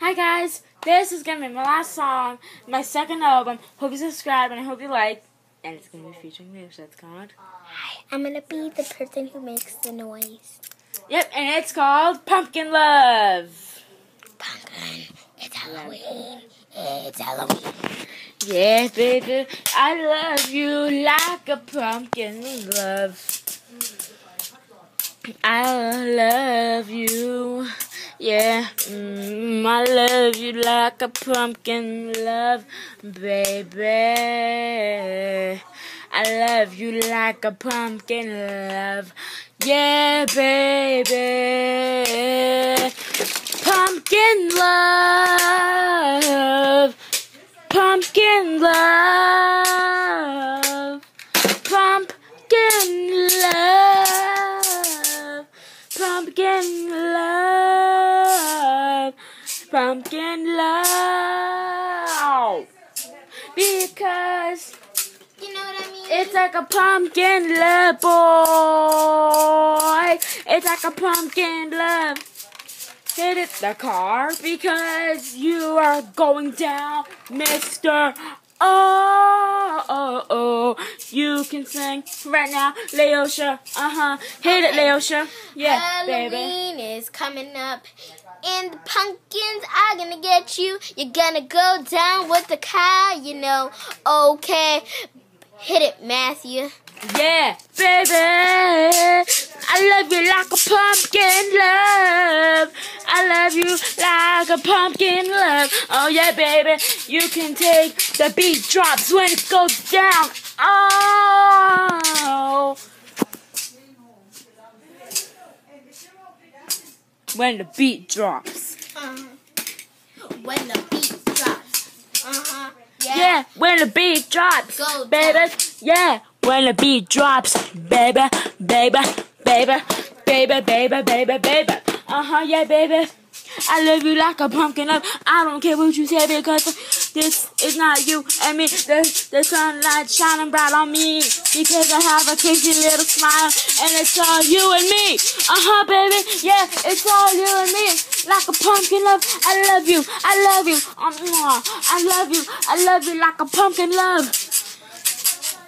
Hi guys, this is gonna be my last song, my second album. Hope you subscribe and I hope you like. And it's gonna be featuring me, so it's called. Hi, I'm gonna be the person who makes the noise. Yep, and it's called Pumpkin Love. Pumpkin, it's Halloween. It's Halloween. Yeah, baby, I love you like a pumpkin love. I love you. Yeah, mm, I love you like a pumpkin love, baby. I love you like a pumpkin love. Yeah, baby. Pumpkin love. Pumpkin love. Pumpkin love. Pumpkin love. Pumpkin love. Because You know what I mean? it's like a pumpkin love, boy. It's like a pumpkin love. Hit it the car because you are going down, Mister. Oh, oh, oh. You can sing right now, Léiosha. Uh huh. Hit it. Léiosha. Yeah, baby. Halloween is coming up. And the pumpkins are gonna get you. You're gonna go down with the car, you know. Okay. Hit it, Matthew. Yeah, baby. I love you like a pumpkin love. I love you like a pumpkin love. Oh yeah, baby. You can take the beat drops when it goes down. Oh. When the beat drops. Uh-huh. When the beat drops. Uh-huh. Yeah. Yeah, when the beat drops, Go baby. Yeah, when the beat drops, baby, baby, baby, baby, baby, baby, baby. Uh huh, yeah, baby. I love you like a pumpkin. I don't care what you say because this is not you and me. The, the sunlight shining bright on me because I have a crazy little smile and it's all you and me. Uh huh, baby. Yeah, it's all you and me. Like a pumpkin love. I love you. I love you. Um. I love you. I love you like a pumpkin love.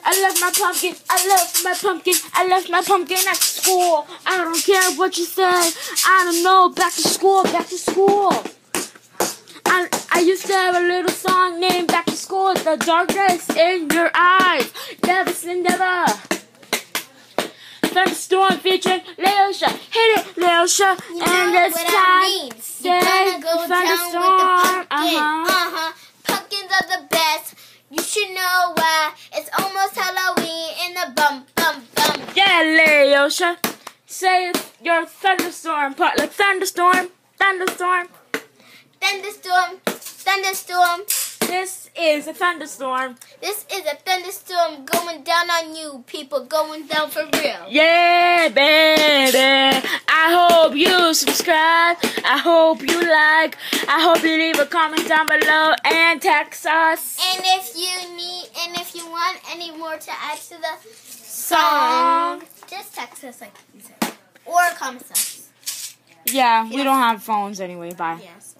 I love my pumpkin. I love my pumpkin. I left my pumpkin at school. I don't care what you say. I don't know. Back to school. Back to school. I, I used to have a little song named Back to School. The darkness in your eyes. Never say never. Thunderstorm featuring Léiosha. Hit it, Léiosha. You and know this what time, I mean? You're gonna go down with the thunderstorm. pumpkin. Uh-huh. Uh-huh. Pumpkins are the best. You should know why. It's almost Halloween in the bum bum bum. Yeah, Léiosha. Say your thunderstorm part like thunderstorm, thunderstorm. Thunderstorm, thunderstorm. This is a thunderstorm. This is a thunderstorm going down on you, people. Going down for real. Yeah, baby. I hope you subscribe. I hope you like. I hope you leave a comment down below and text us. And if you need, and if you want any more to add to the Song. song, just text us like you said, or comment us. Yeah, we don't have phones anyway. Bye. Yes.